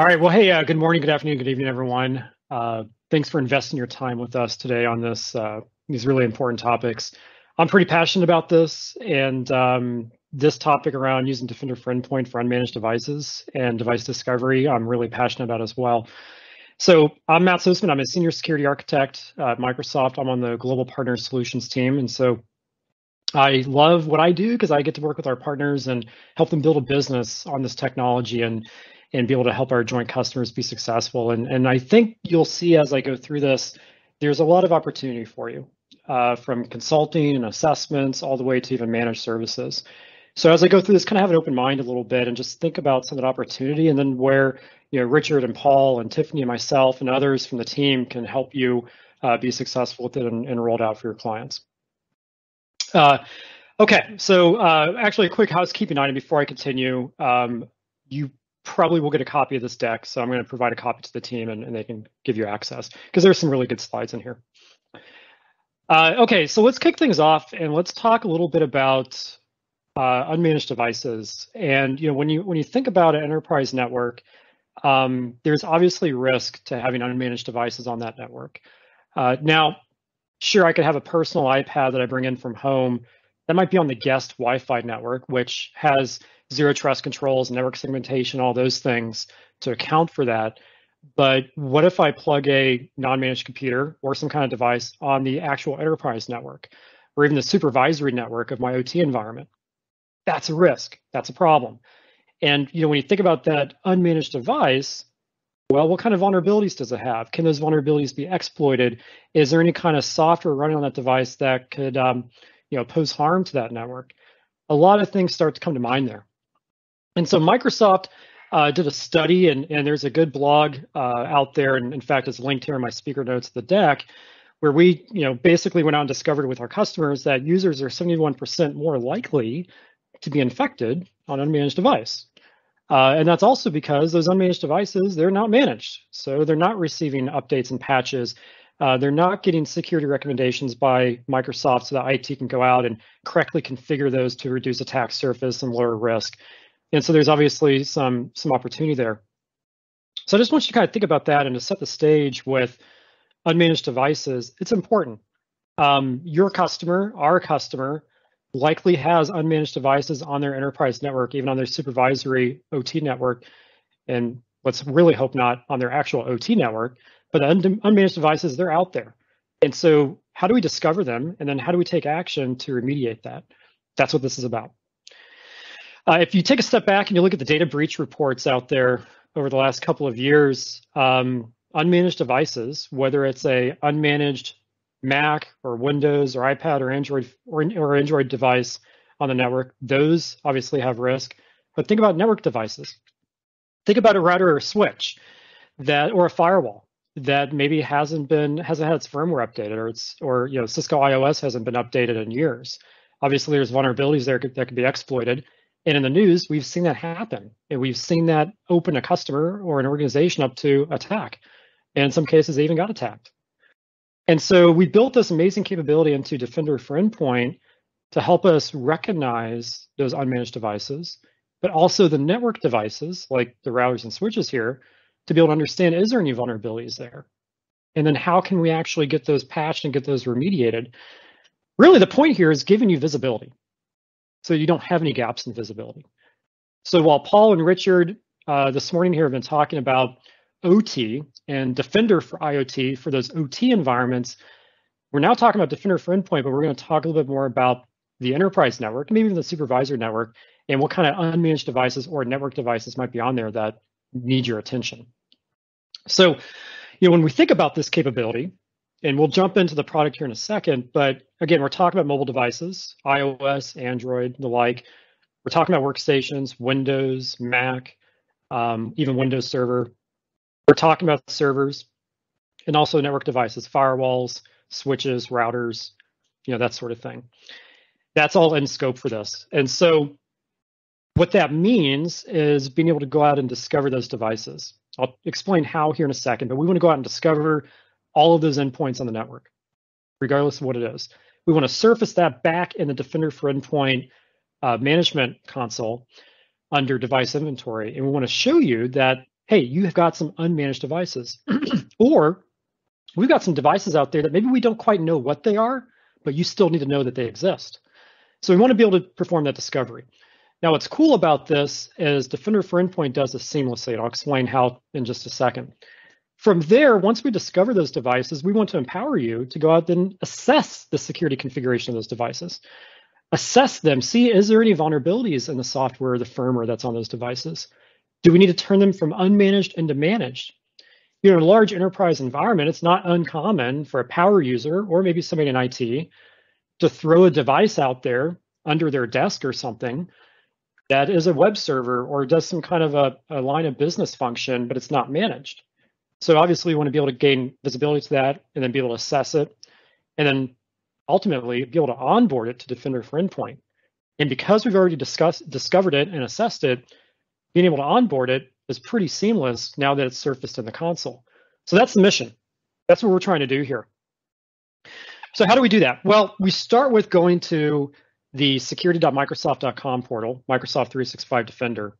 All right. Well, hey, uh, good morning, good afternoon, good evening, everyone. Uh, thanks for investing your time with us today on this uh, these really important topics. I'm pretty passionate about this, and um, this topic around using Defender for Endpoint for unmanaged devices and device discovery, I'm really passionate about as well. So I'm Matt Sussman. I'm a senior security architect at Microsoft. I'm on the global partner solutions team, and so I love what I do because I get to work with our partners and help them build a business on this technology and and be able to help our joint customers be successful. And and I think you'll see as I go through this, there's a lot of opportunity for you, uh, from consulting and assessments all the way to even managed services. So as I go through this, kind of have an open mind a little bit and just think about some of the opportunity and then where you know Richard and Paul and Tiffany and myself and others from the team can help you uh, be successful with it and, and roll it out for your clients. Uh, okay, so uh, actually a quick housekeeping item before I continue. Um, you probably will get a copy of this deck, so I'm going to provide a copy to the team and, and they can give you access because there's some really good slides in here. Uh, okay, so let's kick things off and let's talk a little bit about uh, unmanaged devices. And you know, when you when you think about an enterprise network, um, there's obviously risk to having unmanaged devices on that network. Uh, now, sure, I could have a personal iPad that I bring in from home. That might be on the guest Wi-Fi network, which has zero trust controls, network segmentation, all those things to account for that. But what if I plug a non-managed computer or some kind of device on the actual enterprise network or even the supervisory network of my OT environment? That's a risk. That's a problem. And you know, when you think about that unmanaged device, well, what kind of vulnerabilities does it have? Can those vulnerabilities be exploited? Is there any kind of software running on that device that could, um, you know, pose harm to that network? A lot of things start to come to mind there. And so Microsoft uh, did a study, and, and there's a good blog uh, out there, and in fact, it's linked here in my speaker notes of the deck, where we, you know, basically went out and discovered with our customers that users are 71% more likely to be infected on an unmanaged device. Uh, and that's also because those unmanaged devices, they're not managed. So they're not receiving updates and patches. Uh, they're not getting security recommendations by Microsoft so that IT can go out and correctly configure those to reduce attack surface and lower risk. And so there's obviously some some opportunity there. So I just want you to kind of think about that and to set the stage with unmanaged devices. It's important. Um, your customer, our customer, likely has unmanaged devices on their enterprise network, even on their supervisory OT network, and let's really hope not on their actual OT network. But un unmanaged devices, they're out there. And so, how do we discover them? And then, how do we take action to remediate that? That's what this is about. Uh, if you take a step back and you look at the data breach reports out there over the last couple of years, um, unmanaged devices, whether it's a unmanaged Mac or Windows or iPad or Android or, or Android device on the network, those obviously have risk. But think about network devices. Think about a router or switch that or a firewall that maybe hasn't been hasn't had its firmware updated or it's or you know Cisco IOS hasn't been updated in years. Obviously, there's vulnerabilities there that could be exploited. And in the news, we've seen that happen. And we've seen that open a customer or an organization up to attack. And in some cases, they even got attacked. And so we built this amazing capability into Defender for Endpoint to help us recognize those unmanaged devices, but also the network devices like the routers and switches here to be able to understand is there any vulnerabilities there? And then how can we actually get those patched and get those remediated? Really, the point here is giving you visibility so you don't have any gaps in visibility. So while Paul and Richard uh, this morning here have been talking about OT and Defender for IoT for those OT environments, we're now talking about Defender for Endpoint, but we're going to talk a little bit more about the enterprise network, maybe even the supervisor network, and what kind of unmanaged devices or network devices might be on there that need your attention. So, you know, when we think about this capability, and we'll jump into the product here in a second. But again, we're talking about mobile devices, iOS, Android, the like. We're talking about workstations, Windows, Mac, um, even Windows Server. We're talking about servers and also network devices, firewalls, switches, routers, you know, that sort of thing. That's all in scope for this. And so what that means is being able to go out and discover those devices. I'll explain how here in a second, but we want to go out and discover all of those endpoints on the network, regardless of what it is. We want to surface that back in the Defender for Endpoint uh, management console under device inventory. And we want to show you that, hey, you have got some unmanaged devices. or we've got some devices out there that maybe we don't quite know what they are, but you still need to know that they exist. So we want to be able to perform that discovery. Now, what's cool about this is Defender for Endpoint does this seamlessly, and I'll explain how in just a second. From there, once we discover those devices, we want to empower you to go out and assess the security configuration of those devices. Assess them, see is there any vulnerabilities in the software or the firmware that's on those devices? Do we need to turn them from unmanaged into managed? You know, in a large enterprise environment, it's not uncommon for a power user or maybe somebody in IT to throw a device out there under their desk or something that is a web server or does some kind of a, a line of business function, but it's not managed. So obviously, you want to be able to gain visibility to that and then be able to assess it, and then ultimately be able to onboard it to Defender for Endpoint. And because we've already discussed discovered it and assessed it, being able to onboard it is pretty seamless now that it's surfaced in the console. So that's the mission. That's what we're trying to do here. So how do we do that? Well, we start with going to the security.microsoft.com portal, Microsoft 365 Defender,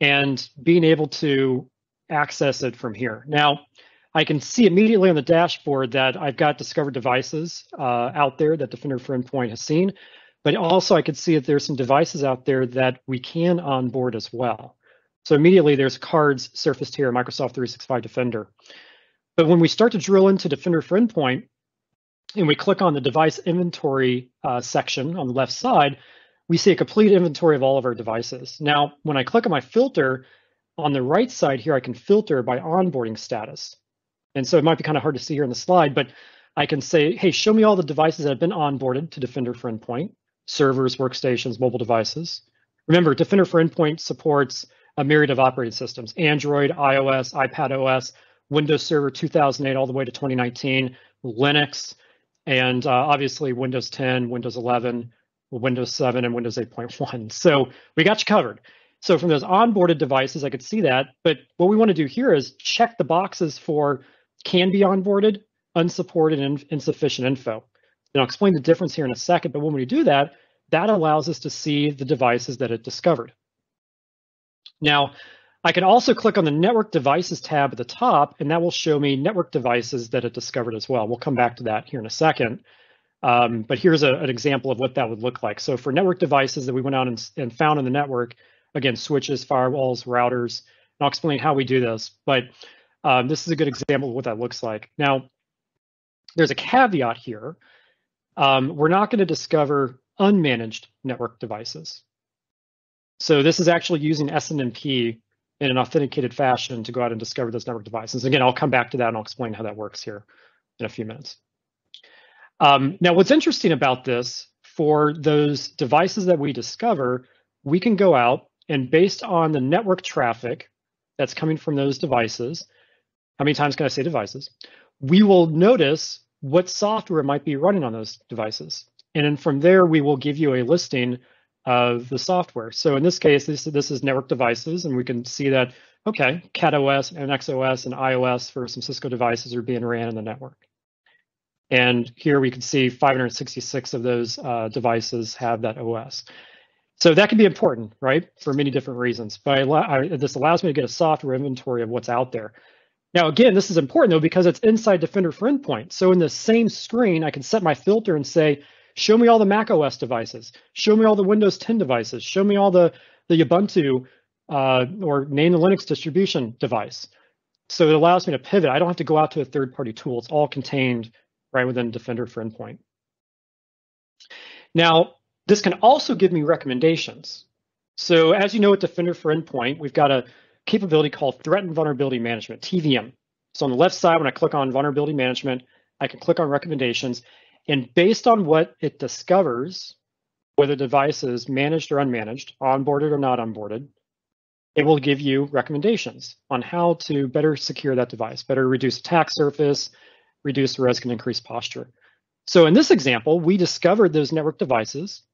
and being able to access it from here. Now, I can see immediately on the dashboard that I've got discovered devices uh, out there that Defender for Endpoint has seen, but also I can see that there's some devices out there that we can onboard as well. So immediately there's cards surfaced here Microsoft 365 Defender. But when we start to drill into Defender for Endpoint, and we click on the device inventory uh, section on the left side, we see a complete inventory of all of our devices. Now, when I click on my filter, on the right side here, I can filter by onboarding status. And so it might be kind of hard to see here in the slide, but I can say, hey, show me all the devices that have been onboarded to Defender for Endpoint, servers, workstations, mobile devices. Remember, Defender for Endpoint supports a myriad of operating systems, Android, iOS, iPad OS, Windows Server 2008 all the way to 2019, Linux, and uh, obviously Windows 10, Windows 11, Windows 7, and Windows 8.1. So we got you covered. So from those onboarded devices, I could see that. But what we want to do here is check the boxes for can be onboarded, unsupported, and insufficient info. And I'll explain the difference here in a second. But when we do that, that allows us to see the devices that it discovered. Now, I can also click on the Network Devices tab at the top, and that will show me network devices that it discovered as well. We'll come back to that here in a second. Um, but here's a, an example of what that would look like. So for network devices that we went out and, and found in the network, again, switches, firewalls, routers, and I'll explain how we do this. But um, this is a good example of what that looks like. Now, there's a caveat here. Um, we're not going to discover unmanaged network devices. So this is actually using SNMP in an authenticated fashion to go out and discover those network devices. Again, I'll come back to that and I'll explain how that works here in a few minutes. Um, now, what's interesting about this, for those devices that we discover, we can go out and based on the network traffic that's coming from those devices, how many times can I say devices? We will notice what software might be running on those devices. And then from there, we will give you a listing of the software. So in this case, this, this is network devices, and we can see that, okay, CatOS and XOS and IOS for some Cisco devices are being ran in the network. And here we can see 566 of those uh, devices have that OS. So that can be important, right, for many different reasons. But I, I, this allows me to get a software inventory of what's out there. Now, again, this is important though because it's inside Defender for Endpoint. So in the same screen, I can set my filter and say, Show me all the Mac OS devices. Show me all the Windows 10 devices. Show me all the, the Ubuntu uh, or name the Linux distribution device. So it allows me to pivot. I don't have to go out to a third-party tool. It's all contained right within Defender for Endpoint. Now, this can also give me recommendations. So as you know at Defender for Endpoint, we've got a capability called Threat and Vulnerability Management, TVM. So on the left side, when I click on Vulnerability Management, I can click on Recommendations, and based on what it discovers, whether the device is managed or unmanaged, onboarded or not onboarded, it will give you recommendations on how to better secure that device, better reduce attack surface, reduce risk, and increase posture. So in this example, we discovered those network devices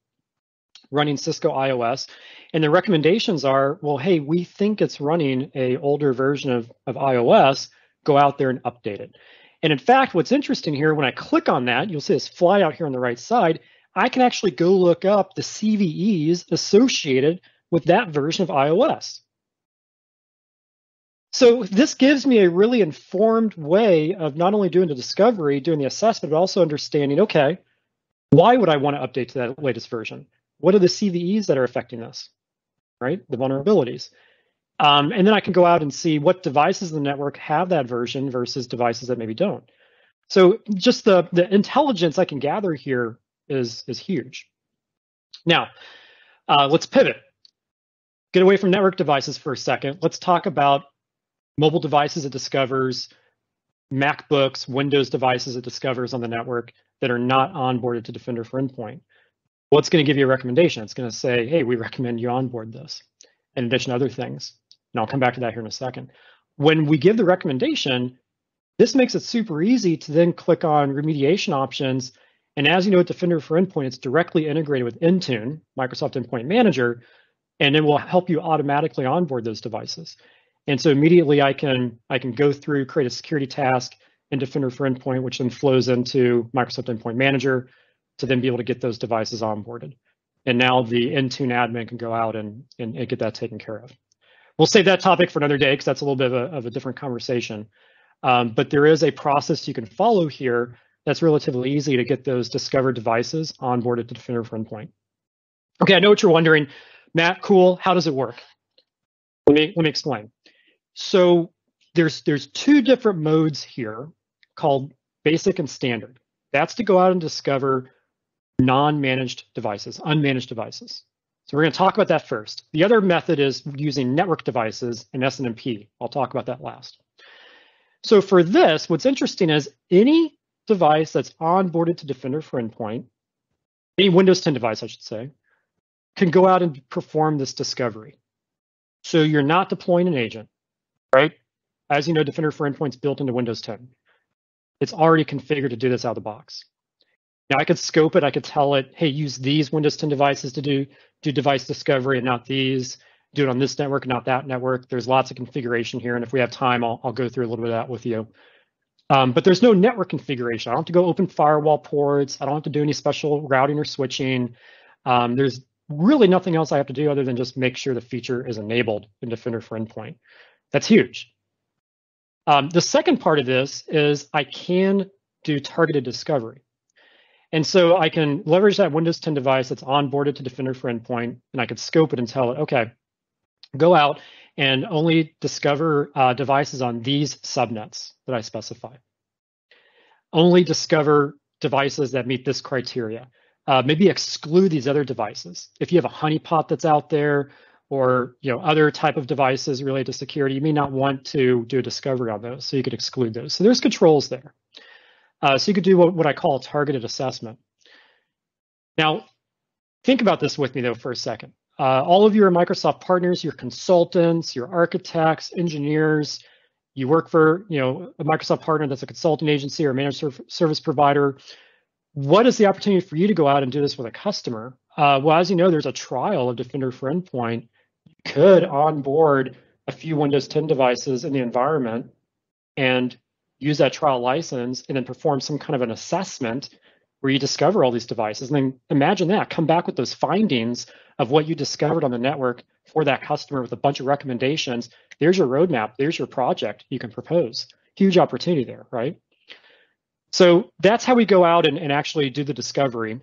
running Cisco IOS, and the recommendations are, well, hey, we think it's running a older version of, of IOS, go out there and update it. And in fact, what's interesting here, when I click on that, you'll see this fly out here on the right side. I can actually go look up the CVEs associated with that version of IOS. So this gives me a really informed way of not only doing the discovery, doing the assessment, but also understanding, okay, why would I want to update to that latest version? What are the CVEs that are affecting this, right? The vulnerabilities. Um, and then I can go out and see what devices in the network have that version versus devices that maybe don't. So just the, the intelligence I can gather here is, is huge. Now, uh, let's pivot. Get away from network devices for a second. Let's talk about mobile devices it discovers, MacBooks, Windows devices it discovers on the network that are not onboarded to Defender for Endpoint. Well, it's going to give you a recommendation. It's going to say, hey, we recommend you onboard this, in addition to other things. And I'll come back to that here in a second. When we give the recommendation, this makes it super easy to then click on remediation options. And as you know, with Defender for Endpoint, it's directly integrated with Intune, Microsoft Endpoint Manager, and it will help you automatically onboard those devices. And so immediately I can I can go through, create a security task in Defender for Endpoint, which then flows into Microsoft Endpoint Manager to then be able to get those devices onboarded. And now the Intune admin can go out and, and, and get that taken care of. We'll save that topic for another day because that's a little bit of a, of a different conversation. Um, but there is a process you can follow here that's relatively easy to get those discovered devices onboarded to Defender for Endpoint. Okay, I know what you're wondering. Matt, cool, how does it work? Let me, let me explain. So there's, there's two different modes here called basic and standard. That's to go out and discover non-managed devices, unmanaged devices. So we're going to talk about that first. The other method is using network devices and SNMP. I'll talk about that last. So for this, what's interesting is any device that's onboarded to Defender for Endpoint, any Windows 10 device, I should say, can go out and perform this discovery. So you're not deploying an agent, right? As you know, Defender for Endpoint is built into Windows 10. It's already configured to do this out of the box. Now I could scope it. I could tell it, hey, use these Windows 10 devices to do do device discovery and not these. Do it on this network, not that network. There's lots of configuration here, and if we have time, I'll, I'll go through a little bit of that with you. Um, but there's no network configuration. I don't have to go open firewall ports. I don't have to do any special routing or switching. Um, there's really nothing else I have to do other than just make sure the feature is enabled in Defender for Endpoint. That's huge. Um, the second part of this is I can do targeted discovery. And so I can leverage that Windows 10 device that's onboarded to Defender for Endpoint, and I can scope it and tell it, okay, go out and only discover uh, devices on these subnets that I specify. Only discover devices that meet this criteria. Uh, maybe exclude these other devices. If you have a honeypot that's out there or you know other type of devices related to security, you may not want to do a discovery on those, so you could exclude those. So there's controls there. Uh, so you could do what, what I call a targeted assessment. Now, think about this with me though for a second. Uh, all of you are Microsoft partners, you're consultants, you're architects, engineers, you work for you know a Microsoft partner that's a consulting agency or a managed service provider. What is the opportunity for you to go out and do this with a customer? Uh, well, as you know, there's a trial of Defender for Endpoint. You could onboard a few Windows 10 devices in the environment and use that trial license and then perform some kind of an assessment where you discover all these devices. And then imagine that, come back with those findings of what you discovered on the network for that customer with a bunch of recommendations. There's your roadmap, there's your project you can propose. Huge opportunity there, right? So that's how we go out and, and actually do the discovery.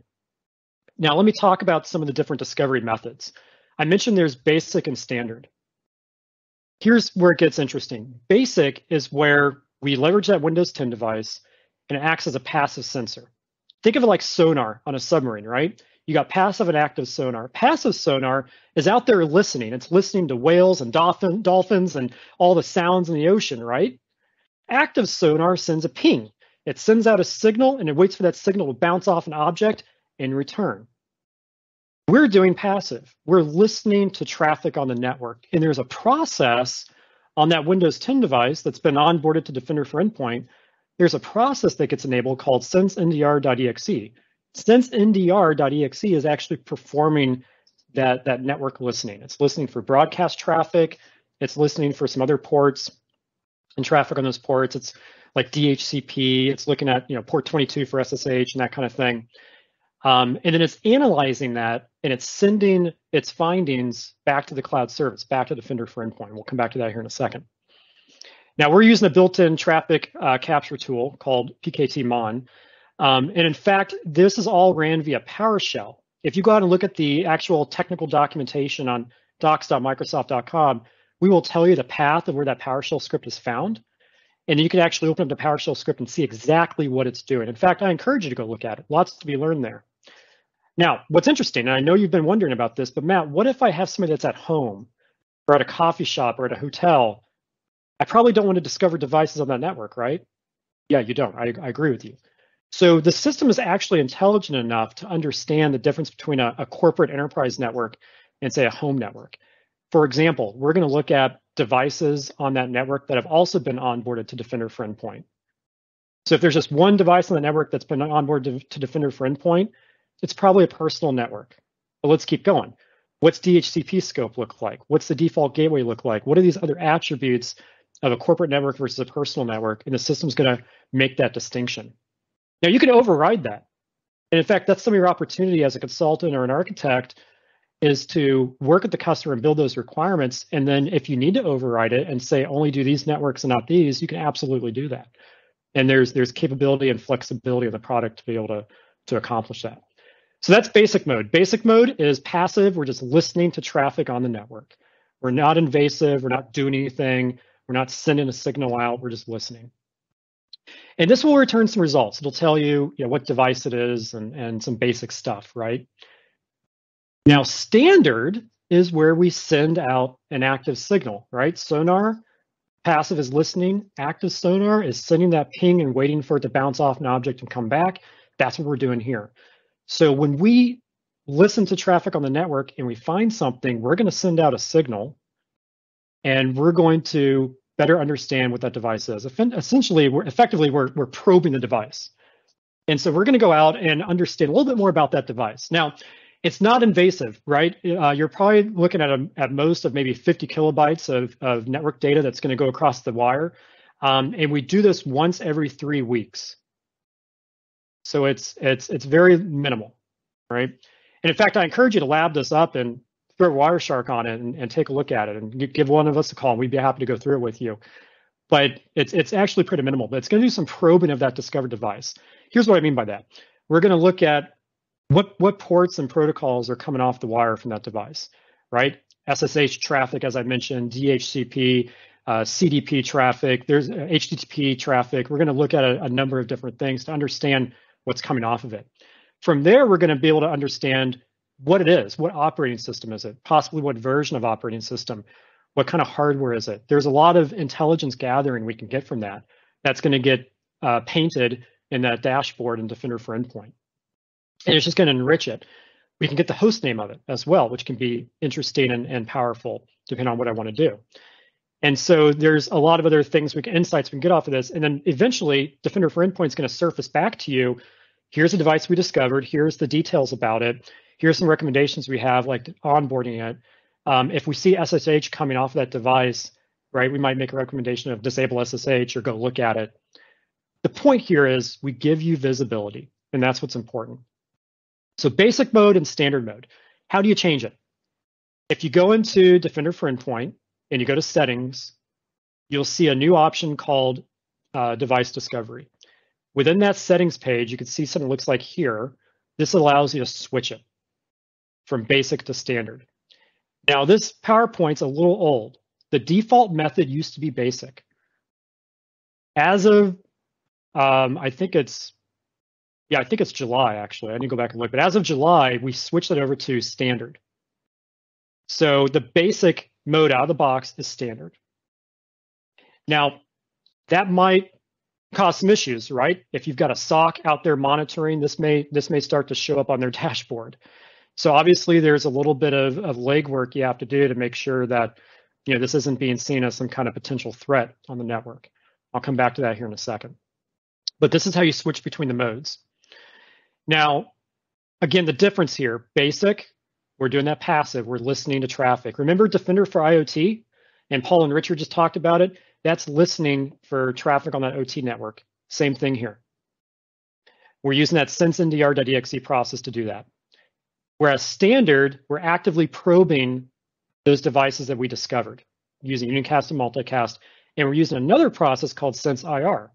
Now, let me talk about some of the different discovery methods. I mentioned there's basic and standard. Here's where it gets interesting. Basic is where we leverage that Windows 10 device and it acts as a passive sensor. Think of it like sonar on a submarine, right? You got passive and active sonar. Passive sonar is out there listening. It's listening to whales and dolphin, dolphins and all the sounds in the ocean, right? Active sonar sends a ping. It sends out a signal and it waits for that signal to bounce off an object and return. We're doing passive. We're listening to traffic on the network. And there's a process on that Windows 10 device that's been onboarded to Defender for Endpoint, there's a process that gets enabled called senseNDR.exe. SenseNDR.exe is actually performing that, that network listening. It's listening for broadcast traffic. It's listening for some other ports and traffic on those ports. It's like DHCP. It's looking at you know port 22 for SSH and that kind of thing. Um, and then it's analyzing that and it's sending its findings back to the cloud service, back to the Defender for Endpoint. We'll come back to that here in a second. Now we're using a built-in traffic uh, capture tool called PKTMon. Um, and in fact, this is all ran via PowerShell. If you go out and look at the actual technical documentation on docs.microsoft.com, we will tell you the path of where that PowerShell script is found. And you can actually open up the PowerShell script and see exactly what it's doing. In fact, I encourage you to go look at it. Lots to be learned there. Now, what's interesting, and I know you've been wondering about this, but Matt, what if I have somebody that's at home or at a coffee shop or at a hotel? I probably don't want to discover devices on that network, right? Yeah, you don't. I, I agree with you. So the system is actually intelligent enough to understand the difference between a, a corporate enterprise network and say a home network. For example, we're going to look at devices on that network that have also been onboarded to Defender for Endpoint. So if there's just one device on the network that's been onboarded to, to Defender for Endpoint, it's probably a personal network. But let's keep going. What's DHCP scope look like? What's the default gateway look like? What are these other attributes of a corporate network versus a personal network? And the system's going to make that distinction. Now you can override that. And in fact, that's some of your opportunity as a consultant or an architect is to work with the customer and build those requirements. And then if you need to override it and say only do these networks and not these, you can absolutely do that. And there's there's capability and flexibility in the product to be able to, to accomplish that. So that's basic mode. Basic mode is passive. We're just listening to traffic on the network. We're not invasive. We're not doing anything. We're not sending a signal out. We're just listening. And this will return some results. It'll tell you, you know, what device it is and, and some basic stuff, right? Now, standard is where we send out an active signal, right? Sonar, passive is listening. Active sonar is sending that ping and waiting for it to bounce off an object and come back. That's what we're doing here. So when we listen to traffic on the network and we find something, we're going to send out a signal and we're going to better understand what that device is. Essentially, we're effectively we're, we're probing the device. And so we're going to go out and understand a little bit more about that device. Now, it's not invasive, right? Uh, you're probably looking at a, at most of maybe 50 kilobytes of, of network data that's going to go across the wire. Um, and we do this once every three weeks. So it's it's it's very minimal, right? And in fact, I encourage you to lab this up and throw Wireshark on it and, and take a look at it and give one of us a call. And we'd be happy to go through it with you. But it's it's actually pretty minimal. But it's going to do some probing of that discovered device. Here's what I mean by that. We're going to look at what what ports and protocols are coming off the wire from that device, right? SSH traffic, as I mentioned, DHCP, uh, CDP traffic, there's HTTP traffic. We're going to look at a, a number of different things to understand what's coming off of it. From there, we're going to be able to understand what it is, what operating system is it, possibly what version of operating system, what kind of hardware is it. There's a lot of intelligence gathering we can get from that. That's going to get uh, painted in that dashboard in Defender for Endpoint and it's just going to enrich it. We can get the host name of it as well, which can be interesting and, and powerful depending on what I want to do. And so there's a lot of other things we can insights we can get off of this. And then eventually Defender for Endpoint is going to surface back to you. Here's a device we discovered. Here's the details about it. Here's some recommendations we have, like onboarding it. Um, if we see SSH coming off of that device, right, we might make a recommendation of disable SSH or go look at it. The point here is we give you visibility, and that's what's important. So basic mode and standard mode. How do you change it? If you go into Defender for Endpoint and you go to settings, you'll see a new option called uh, device discovery. Within that settings page, you can see something looks like here. This allows you to switch it from basic to standard. Now this PowerPoint's a little old. The default method used to be basic. As of, um, I think it's yeah, I think it's July actually. I need to go back and look. But as of July, we switched it over to standard. So the basic mode out of the box is standard. Now, that might cause some issues, right? If you've got a SOC out there monitoring, this may this may start to show up on their dashboard. So obviously, there's a little bit of, of legwork you have to do to make sure that you know this isn't being seen as some kind of potential threat on the network. I'll come back to that here in a second. But this is how you switch between the modes. Now, again, the difference here, basic, we're doing that passive, we're listening to traffic. Remember Defender for IoT? And Paul and Richard just talked about it. That's listening for traffic on that OT network. Same thing here. We're using that senseNDR.exe process to do that. Whereas standard, we're actively probing those devices that we discovered using unicast and multicast, And we're using another process called Sense IR.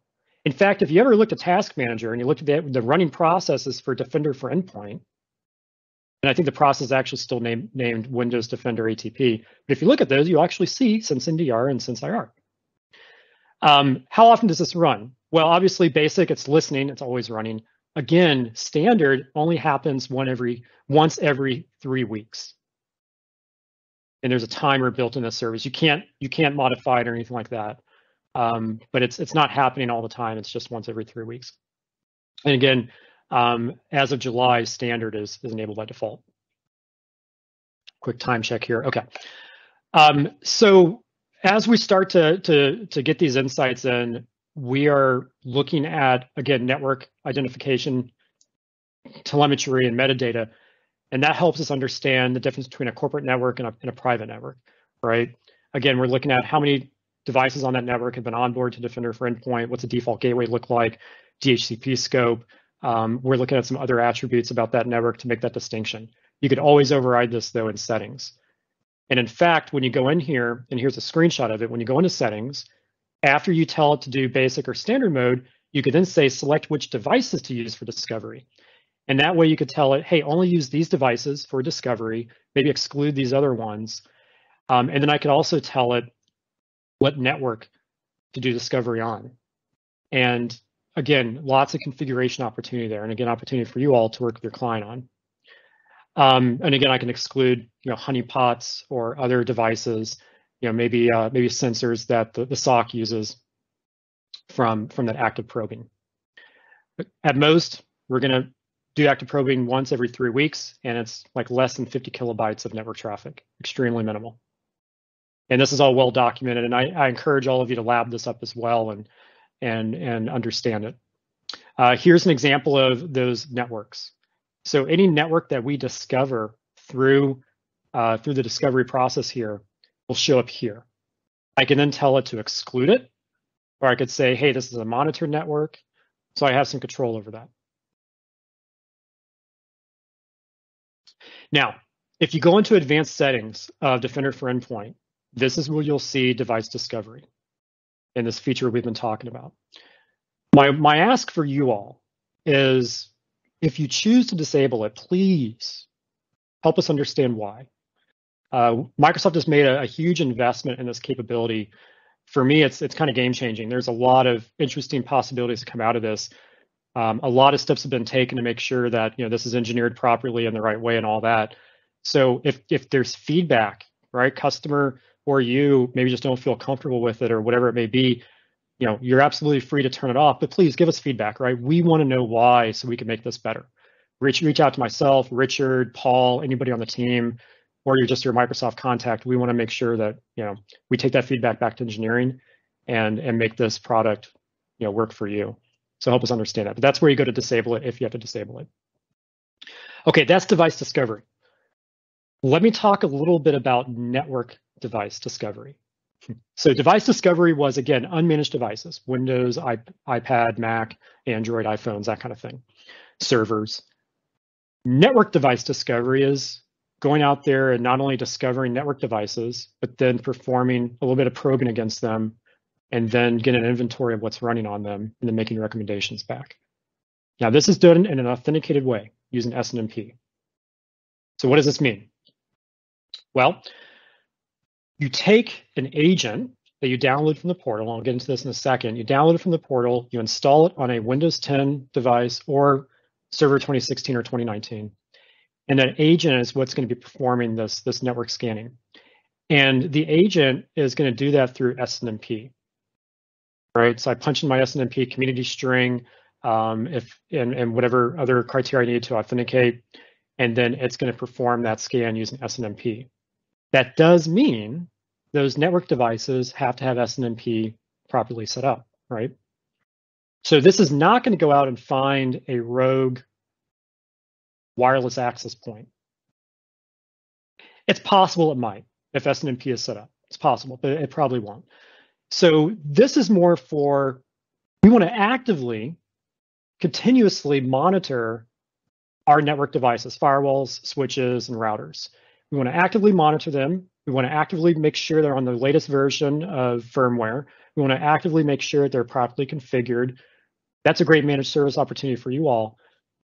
In fact, if you ever looked at Task Manager and you looked at the, the running processes for Defender for Endpoint, and I think the process is actually still named, named Windows Defender ATP. But if you look at those, you actually see Sense NDR and Sense IR. Um, how often does this run? Well, obviously basic, it's listening, it's always running. Again, standard only happens one every once every three weeks. And there's a timer built in the service. You can't you can't modify it or anything like that. Um, but it's it's not happening all the time. It's just once every three weeks. And again, um, as of July, standard is, is enabled by default. Quick time check here. Okay. Um, so as we start to, to, to get these insights in, we are looking at, again, network identification, telemetry, and metadata. And that helps us understand the difference between a corporate network and a, and a private network, right? Again, we're looking at how many devices on that network have been onboard to Defender for Endpoint, what's the default gateway look like, DHCP scope. Um, we're looking at some other attributes about that network to make that distinction. You could always override this though in settings. And in fact, when you go in here, and here's a screenshot of it, when you go into settings, after you tell it to do basic or standard mode, you could then say select which devices to use for discovery. And that way you could tell it, hey, only use these devices for discovery, maybe exclude these other ones. Um, and then I could also tell it what network to do discovery on. And again, lots of configuration opportunity there. And again, opportunity for you all to work with your client on. Um, and again, I can exclude, you know, honeypots or other devices you know, maybe uh, maybe sensors that the, the SOC uses from from that active probing. But at most, we're going to do active probing once every three weeks, and it's like less than 50 kilobytes of network traffic, extremely minimal. And this is all well documented, and I, I encourage all of you to lab this up as well and and and understand it. Uh, here's an example of those networks. So any network that we discover through uh, through the discovery process here will show up here. I can then tell it to exclude it, or I could say, hey, this is a monitored network. So I have some control over that. Now, if you go into advanced settings of Defender for Endpoint, this is where you'll see device discovery in this feature we've been talking about. My, my ask for you all is if you choose to disable it, please help us understand why. Uh, Microsoft has made a, a, huge investment in this capability. For me, it's it's kind of game changing. There's a lot of interesting possibilities to come out of this. Um, a lot of steps have been taken to make sure that you know this is engineered properly in the right way and all that. So if if there's feedback, right, customer or you maybe just don't feel comfortable with it or whatever it may be, you know, you're absolutely free to turn it off. But please give us feedback, right? We want to know why so we can make this better. Reach reach out to myself, Richard, Paul, anybody on the team or you're just your Microsoft contact, we want to make sure that you know we take that feedback back to engineering and and make this product you know work for you. So help us understand that. But that's where you go to disable it if you have to disable it. Okay, that's device discovery. Let me talk a little bit about network device discovery. Hmm. So device discovery was again unmanaged devices, Windows, iPad, Mac, Android, iPhones, that kind of thing, servers. Network device discovery is going out there and not only discovering network devices, but then performing a little bit of probing against them and then get an inventory of what's running on them and then making recommendations back. Now, this is done in an authenticated way using SNMP. So what does this mean? Well, you take an agent that you download from the portal, I'll get into this in a second, you download it from the portal, you install it on a Windows 10 device or Server 2016 or 2019, and that agent is what's going to be performing this, this network scanning. And the agent is going to do that through SNMP. Right. So I punch in my SNMP community string, um, if and, and whatever other criteria I need to authenticate, and then it's going to perform that scan using SNMP. That does mean those network devices have to have SNMP properly set up, right? So this is not going to go out and find a rogue wireless access point. It's possible it might if SNMP is set up. It's possible, but it probably won't. So this is more for, we want to actively, continuously monitor our network devices, firewalls, switches, and routers. We want to actively monitor them. We want to actively make sure they're on the latest version of firmware. We want to actively make sure they're properly configured. That's a great managed service opportunity for you all.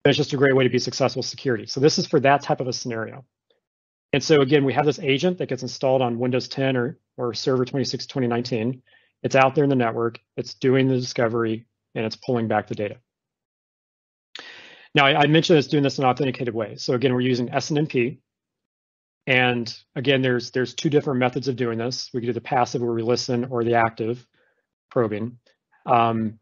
It's just a great way to be successful security. So this is for that type of a scenario. And so again, we have this agent that gets installed on Windows 10 or, or Server 26, 2019. It's out there in the network. It's doing the discovery and it's pulling back the data. Now, I, I mentioned it's doing this in an authenticated way. So again, we're using SNMP. And again, there's there's two different methods of doing this. We can do the passive where we listen or the active probing. Um,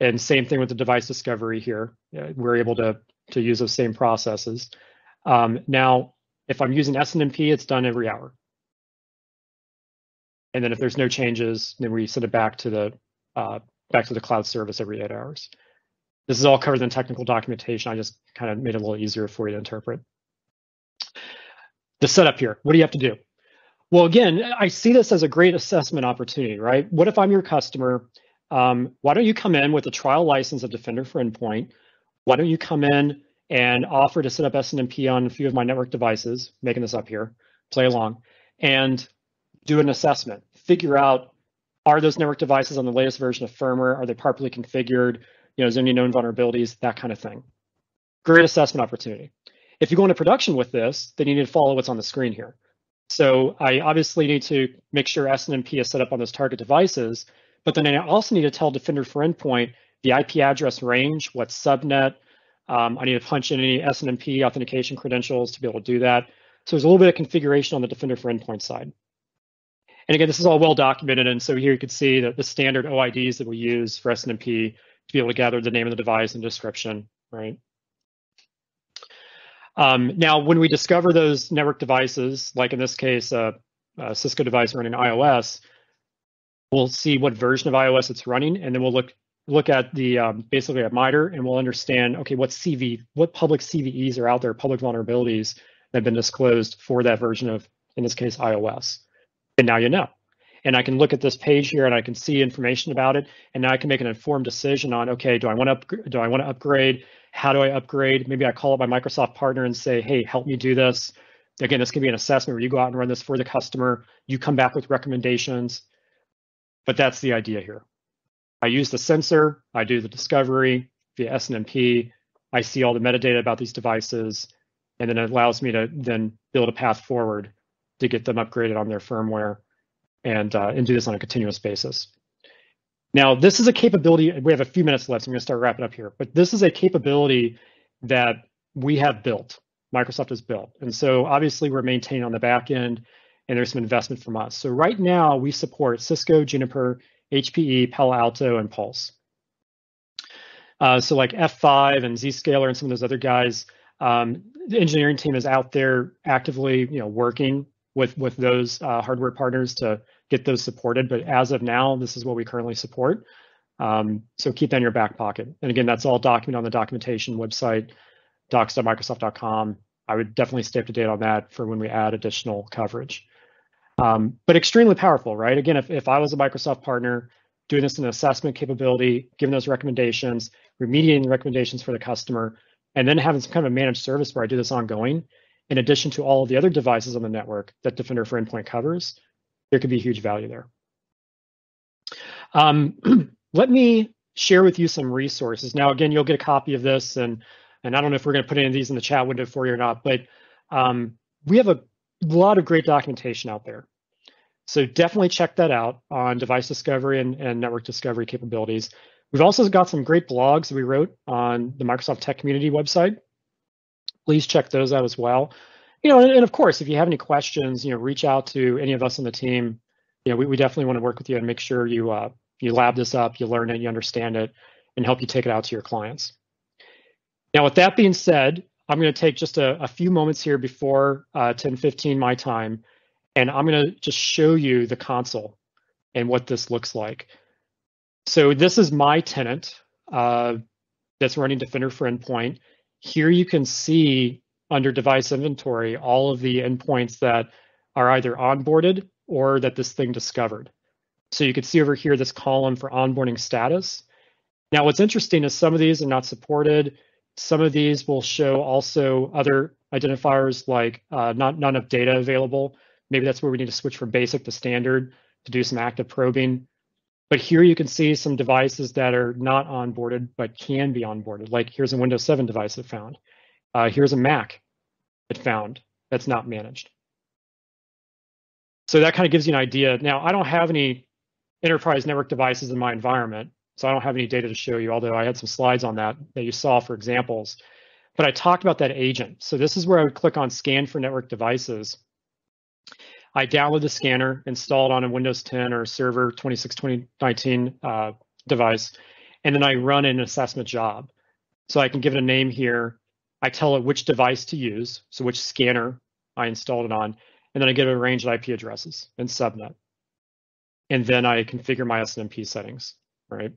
and same thing with the device discovery here. We're able to, to use those same processes. Um, now, if I'm using SNMP, it's done every hour. And then if there's no changes, then we send it back to the uh, back to the cloud service every eight hours. This is all covered in technical documentation. I just kind of made it a little easier for you to interpret. The setup here, what do you have to do? Well, again, I see this as a great assessment opportunity, right? What if I'm your customer? Um, why don't you come in with a trial license of Defender for Endpoint? Why don't you come in and offer to set up SNMP on a few of my network devices, making this up here, play along, and do an assessment. Figure out, are those network devices on the latest version of firmware? Are they properly configured? You know, is there any known vulnerabilities? That kind of thing. Great assessment opportunity. If you go into production with this, then you need to follow what's on the screen here. So I obviously need to make sure SNMP is set up on those target devices, but then I also need to tell Defender for Endpoint the IP address range, what subnet. Um, I need to punch in any SNMP authentication credentials to be able to do that. So there's a little bit of configuration on the Defender for Endpoint side. And again, this is all well documented. And so here you can see that the standard OIDs that we use for SNMP to be able to gather the name of the device and description, right? Um, now, when we discover those network devices, like in this case, a, a Cisco device running IOS, we'll see what version of IOS it's running, and then we'll look look at the um, basically a MITRE, and we'll understand okay what CV, what public CVEs are out there, public vulnerabilities that have been disclosed for that version of, in this case, IOS. And now you know. And I can look at this page here and I can see information about it. And now I can make an informed decision on, okay, do I want to do I want to upgrade? How do I upgrade? Maybe I call up my Microsoft partner and say, hey, help me do this. Again, this can be an assessment where you go out and run this for the customer. You come back with recommendations. But that's the idea here. I use the sensor, I do the discovery via SNMP, I see all the metadata about these devices, and then it allows me to then build a path forward to get them upgraded on their firmware and, uh, and do this on a continuous basis. Now, this is a capability, we have a few minutes left, so I'm gonna start wrapping up here, but this is a capability that we have built, Microsoft has built. And so obviously we're maintaining on the back end and there's some investment from us. So right now we support Cisco, Juniper, HPE, Palo Alto, and Pulse. Uh, so like F5 and Zscaler and some of those other guys, um, the engineering team is out there actively, you know, working with with those uh, hardware partners to get those supported. But as of now, this is what we currently support. Um, so keep that in your back pocket. And again, that's all documented on the documentation website, docs.microsoft.com. I would definitely stay up to date on that for when we add additional coverage. Um, but extremely powerful, right? Again, if, if I was a Microsoft partner doing this in an assessment capability, giving those recommendations, remediating recommendations for the customer, and then having some kind of a managed service where I do this ongoing, in addition to all of the other devices on the network that Defender for Endpoint covers, there could be huge value there. Um, let me share with you some resources. Now, again, you'll get a copy of this, and and I don't know if we're going to put any of these in the chat window for you or not, but um, we have a lot of great documentation out there. So definitely check that out on device discovery and, and network discovery capabilities. We've also got some great blogs that we wrote on the Microsoft Tech Community website. Please check those out as well. You know, and, and of course, if you have any questions, you know, reach out to any of us on the team. You know, we, we definitely want to work with you and make sure you uh, you lab this up, you learn it, you understand it, and help you take it out to your clients. Now, with that being said, I'm going to take just a, a few moments here before uh, 10:15 my time, and I'm going to just show you the console and what this looks like. So this is my tenant uh, that's running Defender for Endpoint. Here you can see under device inventory all of the endpoints that are either onboarded or that this thing discovered. So you can see over here this column for onboarding status. Now what's interesting is some of these are not supported. Some of these will show also other identifiers like uh, not, not enough data available. Maybe that's where we need to switch from basic to standard to do some active probing. But here you can see some devices that are not onboarded, but can be onboarded. Like here's a Windows 7 device it found. Uh, here's a Mac it found that's not managed. So that kind of gives you an idea. Now, I don't have any enterprise network devices in my environment, so I don't have any data to show you, although I had some slides on that that you saw for examples. But I talked about that agent. So this is where I would click on scan for network devices. I download the scanner, install it on a Windows 10 or Server 26 2019 uh, device, and then I run an assessment job. So I can give it a name here. I tell it which device to use, so which scanner I installed it on, and then I give it a range of IP addresses and subnet. And then I configure my SNMP settings, right?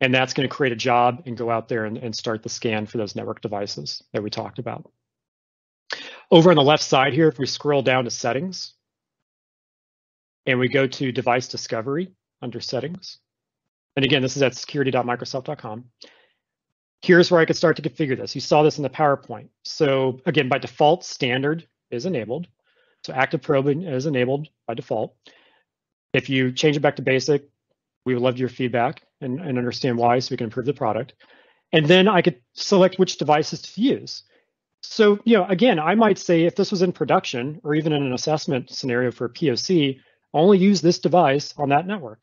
And that's going to create a job and go out there and, and start the scan for those network devices that we talked about. Over on the left side here, if we scroll down to settings and we go to device discovery under settings, and again, this is at security.microsoft.com. Here's where I could start to configure this. You saw this in the PowerPoint. So again, by default, standard is enabled. So active probing is enabled by default. If you change it back to basic, we would love your feedback and, and understand why so we can improve the product. And then I could select which devices to use. So, you know, again, I might say if this was in production or even in an assessment scenario for a POC, only use this device on that network.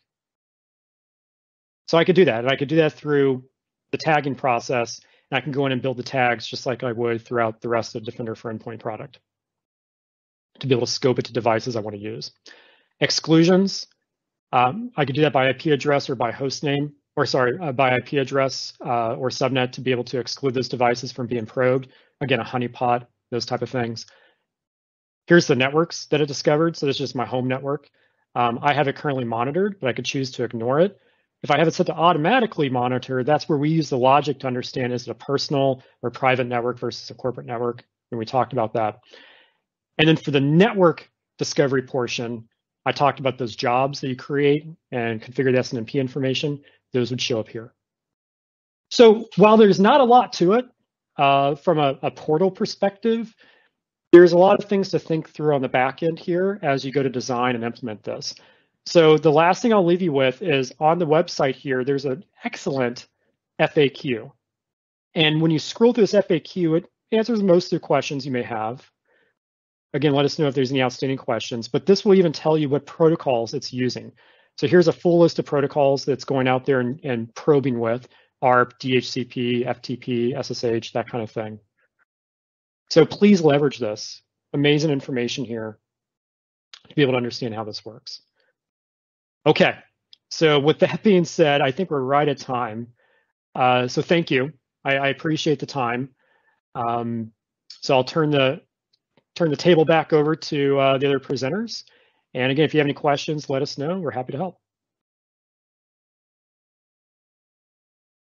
So I could do that. And I could do that through the tagging process. And I can go in and build the tags just like I would throughout the rest of the Defender for Endpoint product to be able to scope it to devices I want to use. Exclusions, um, I could do that by IP address or by host name, or sorry, uh, by IP address uh, or subnet to be able to exclude those devices from being probed. Again, a honeypot, those type of things. Here's the networks that it discovered. So this is just my home network. Um, I have it currently monitored, but I could choose to ignore it. If I have it set to automatically monitor, that's where we use the logic to understand is it a personal or private network versus a corporate network, and we talked about that. And then for the network discovery portion, I talked about those jobs that you create and configure the SNMP information. Those would show up here. So while there's not a lot to it, uh, from a, a, portal perspective, there's a lot of things to think through on the back end here as you go to design and implement this. So the last thing I'll leave you with is on the website here, there's an excellent FAQ. And when you scroll through this FAQ, it answers most of the questions you may have. Again, let us know if there's any outstanding questions, but this will even tell you what protocols it's using. So here's a full list of protocols that's going out there and, and probing with ARP, DHCP, FTP, SSH, that kind of thing. So please leverage this. Amazing information here to be able to understand how this works. Okay, so with that being said, I think we're right at time. Uh, so thank you. I, I appreciate the time. Um, so I'll turn the turn the table back over to uh, the other presenters. And again, if you have any questions, let us know. We're happy to help.